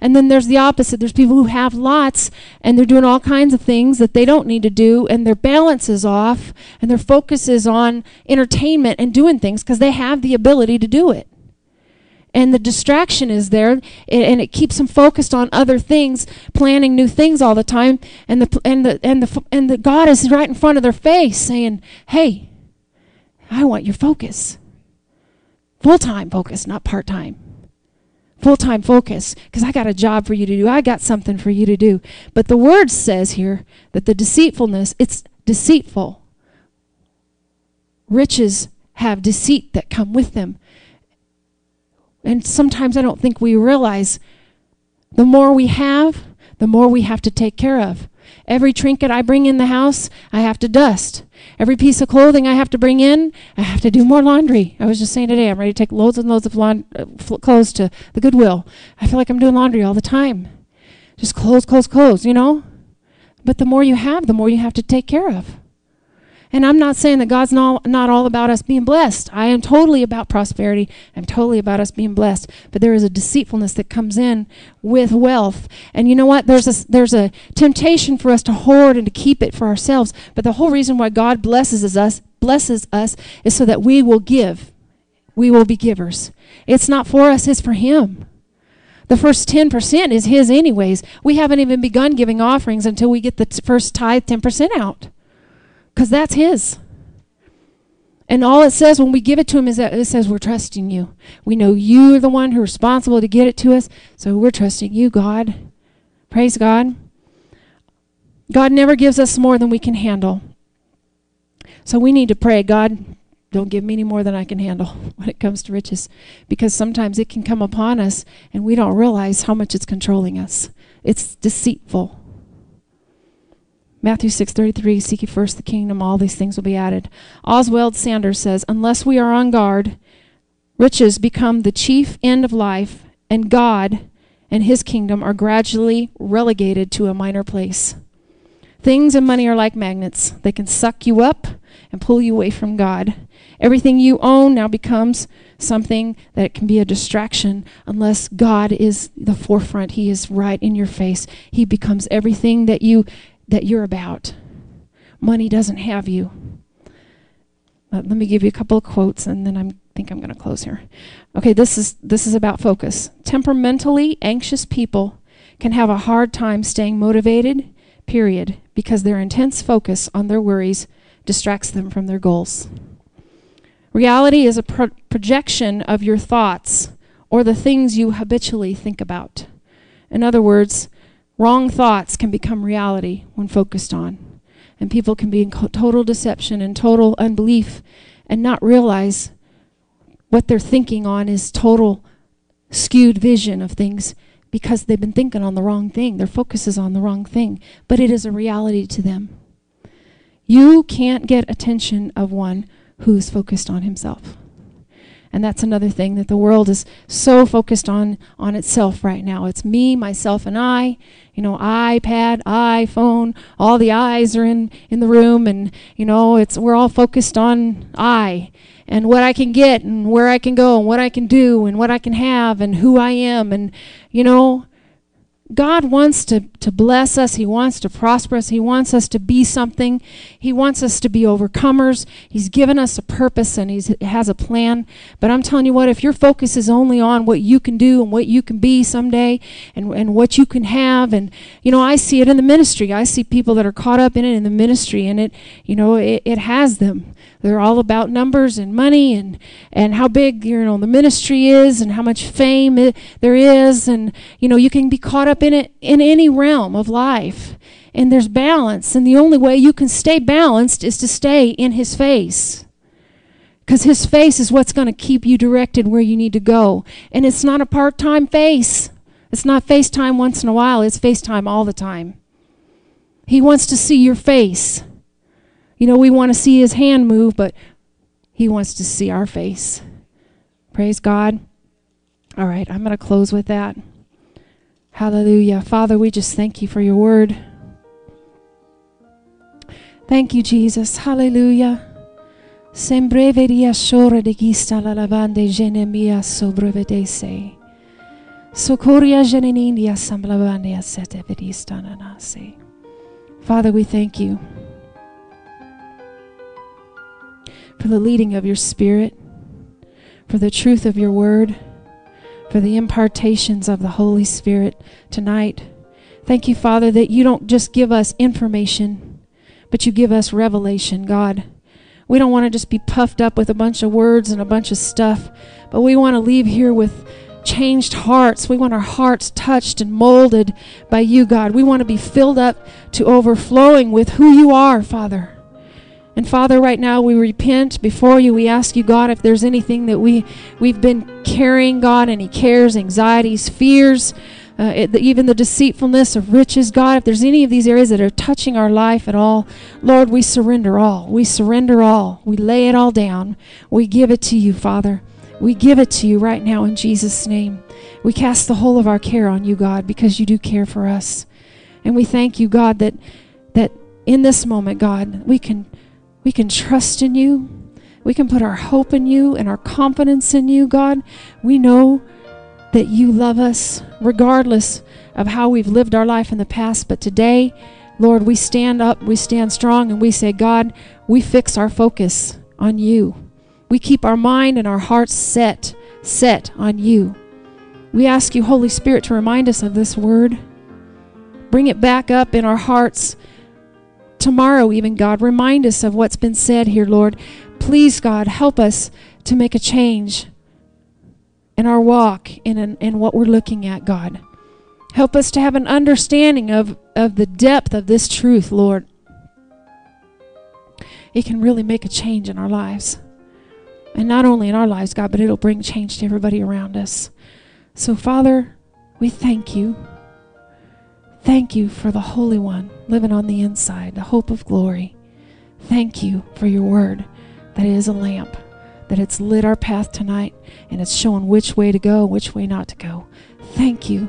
And then there's the opposite. There's people who have lots and they're doing all kinds of things that they don't need to do, and their balance is off, and their focus is on entertainment and doing things because they have the ability to do it. And the distraction is there, and it keeps them focused on other things, planning new things all the time. And the and the and the and the God is right in front of their face, saying, "Hey, I want your focus. Full time focus, not part time. Full time focus, because I got a job for you to do. I got something for you to do. But the word says here that the deceitfulness, it's deceitful. Riches have deceit that come with them. And sometimes I don't think we realize the more we have, the more we have to take care of. Every trinket I bring in the house, I have to dust. Every piece of clothing I have to bring in, I have to do more laundry. I was just saying today, I'm ready to take loads and loads of uh, clothes to the Goodwill. I feel like I'm doing laundry all the time. Just clothes, clothes, clothes, you know? But the more you have, the more you have to take care of. And I'm not saying that God's not, not all about us being blessed. I am totally about prosperity. I'm totally about us being blessed. But there is a deceitfulness that comes in with wealth. And you know what? There's a, there's a temptation for us to hoard and to keep it for ourselves. But the whole reason why God blesses us, blesses us is so that we will give. We will be givers. It's not for us, it's for Him. The first 10% is His, anyways. We haven't even begun giving offerings until we get the t- first tithe 10% out because that's His. And all it says when we give it to Him is that it says, We're trusting you. We know you're the one who's responsible to get it to us, so we're trusting you, God. Praise God. God never gives us more than we can handle. So we need to pray, God, don't give me any more than I can handle when it comes to riches. Because sometimes it can come upon us and we don't realize how much it's controlling us. It's deceitful. Matthew 6:33 Seek ye first the kingdom all these things will be added. Oswald Sanders says unless we are on guard riches become the chief end of life and God and his kingdom are gradually relegated to a minor place. Things and money are like magnets. They can suck you up and pull you away from God. Everything you own now becomes something that can be a distraction unless God is the forefront. He is right in your face. He becomes everything that you that you're about. Money doesn't have you. Uh, let me give you a couple of quotes and then I think I'm going to close here. Okay, this is this is about focus. Temperamentally anxious people can have a hard time staying motivated, period, because their intense focus on their worries distracts them from their goals. Reality is a pro- projection of your thoughts or the things you habitually think about. In other words, Wrong thoughts can become reality when focused on. And people can be in total deception and total unbelief and not realize what they're thinking on is total skewed vision of things because they've been thinking on the wrong thing. Their focus is on the wrong thing, but it is a reality to them. You can't get attention of one who's focused on himself. And that's another thing that the world is so focused on on itself right now. It's me, myself, and I. You know, iPad, iPhone, all the eyes are in in the room, and you know, it's we're all focused on I and what I can get and where I can go and what I can do and what I can have and who I am and you know, God wants to, to bless us. He wants to prosper us. He wants us to be something. He wants us to be overcomers. He's given us a purpose and He has a plan. But I'm telling you what, if your focus is only on what you can do and what you can be someday and, and what you can have, and, you know, I see it in the ministry. I see people that are caught up in it in the ministry, and it, you know, it, it has them. They're all about numbers and money and, and how big you know the ministry is and how much fame it, there is. And you know you can be caught up in it in any realm of life. And there's balance. And the only way you can stay balanced is to stay in his face. Because his face is what's going to keep you directed where you need to go. And it's not a part-time face. It's not FaceTime once in a while. It's FaceTime all the time. He wants to see your face you know, we want to see his hand move, but he wants to see our face. Praise God. All right, I'm going to close with that. Hallelujah. Father, we just thank you for your word. Thank you, Jesus. Hallelujah. Sempre veria shore de gista la lavande genemia sobrevedese. Socoria. Father, we thank you. For the leading of your Spirit, for the truth of your word, for the impartations of the Holy Spirit tonight. Thank you, Father, that you don't just give us information, but you give us revelation, God. We don't want to just be puffed up with a bunch of words and a bunch of stuff, but we want to leave here with changed hearts. We want our hearts touched and molded by you, God. We want to be filled up to overflowing with who you are, Father. And Father, right now we repent before you. We ask you, God, if there's anything that we we've been carrying, God, any cares, anxieties, fears, uh, it, the, even the deceitfulness of riches, God, if there's any of these areas that are touching our life at all, Lord, we surrender all. We surrender all. We lay it all down. We give it to you, Father. We give it to you right now in Jesus' name. We cast the whole of our care on you, God, because you do care for us. And we thank you, God, that that in this moment, God, we can we can trust in you. We can put our hope in you and our confidence in you, God. We know that you love us regardless of how we've lived our life in the past. But today, Lord, we stand up, we stand strong, and we say, God, we fix our focus on you. We keep our mind and our hearts set, set on you. We ask you, Holy Spirit, to remind us of this word. Bring it back up in our hearts tomorrow, even, God. Remind us of what's been said here, Lord. Please, God, help us to make a change in our walk in, in what we're looking at, God. Help us to have an understanding of, of the depth of this truth, Lord. It can really make a change in our lives. And not only in our lives, God, but it'll bring change to everybody around us. So, Father, we thank you. Thank you for the Holy One living on the inside, the hope of glory. Thank you for your word that it is a lamp, that it's lit our path tonight and it's showing which way to go, which way not to go. Thank you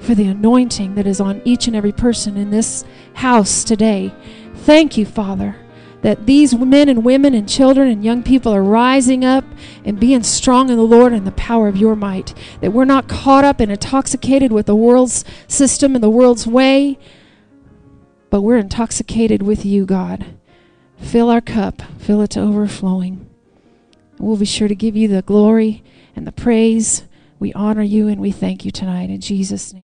for the anointing that is on each and every person in this house today. Thank you, Father, that these men and women and children and young people are rising up and being strong in the Lord and the power of your might. That we're not caught up and intoxicated with the world's system and the world's way, but we're intoxicated with you, God. Fill our cup, fill it to overflowing. We'll be sure to give you the glory and the praise. We honor you and we thank you tonight in Jesus' name.